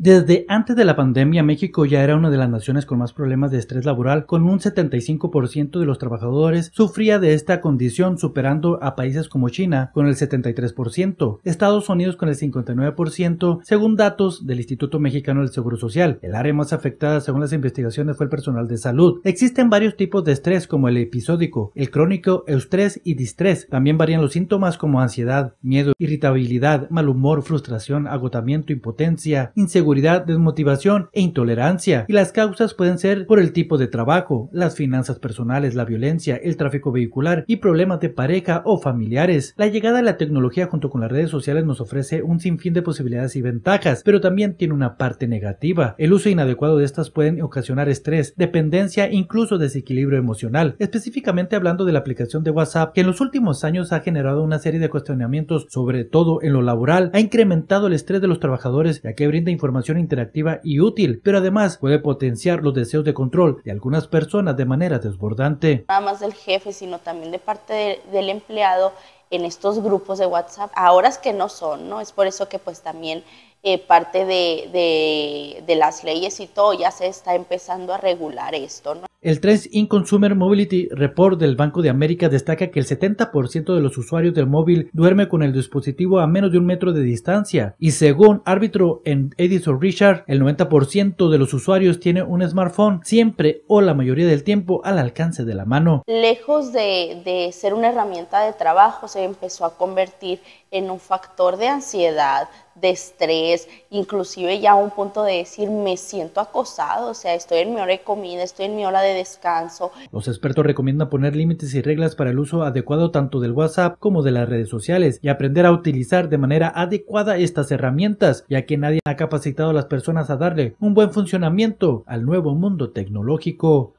Desde antes de la pandemia, México ya era una de las naciones con más problemas de estrés laboral, con un 75% de los trabajadores sufría de esta condición, superando a países como China con el 73%, Estados Unidos con el 59%, según datos del Instituto Mexicano del Seguro Social. El área más afectada, según las investigaciones, fue el personal de salud. Existen varios tipos de estrés, como el episódico, el crónico, estrés y distrés. También varían los síntomas como ansiedad, miedo, irritabilidad, mal humor, frustración, agotamiento, impotencia, inseguridad, desmotivación e intolerancia. Y las causas pueden ser por el tipo de trabajo, las finanzas personales, la violencia, el tráfico vehicular y problemas de pareja o familiares. La llegada de la tecnología junto con las redes sociales nos ofrece un sinfín de posibilidades y ventajas, pero también tiene una parte negativa. El uso inadecuado de estas pueden ocasionar estrés, dependencia e incluso desequilibrio emocional. Específicamente hablando de la aplicación de WhatsApp, que en los últimos años ha generado una serie de cuestionamientos, sobre todo en lo laboral, ha incrementado el estrés de los trabajadores ya que brinda información interactiva y útil, pero además puede potenciar los deseos de control de algunas personas de manera desbordante. Nada más del jefe, sino también de parte del empleado en estos grupos de WhatsApp, a horas que no son, ¿no? Es por eso que pues también eh, parte de, de, de, las leyes y todo ya se está empezando a regular esto, ¿no? El Trends in Consumer Mobility Report del Banco de América destaca que el 70% de los usuarios del móvil duerme con el dispositivo a menos de un metro de distancia y según árbitro en Edison Richard, el 90% de los usuarios tiene un smartphone siempre o la mayoría del tiempo al alcance de la mano. Lejos de, de ser una herramienta de trabajo, se empezó a convertir en un factor de ansiedad, de estrés, inclusive ya a un punto de decir me siento acosado, o sea, estoy en mi hora de comida, estoy en mi hora de descanso. Los expertos recomiendan poner límites y reglas para el uso adecuado tanto del WhatsApp como de las redes sociales y aprender a utilizar de manera adecuada estas herramientas, ya que nadie ha capacitado a las personas a darle un buen funcionamiento al nuevo mundo tecnológico.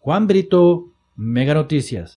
Juan Brito, Mega Noticias.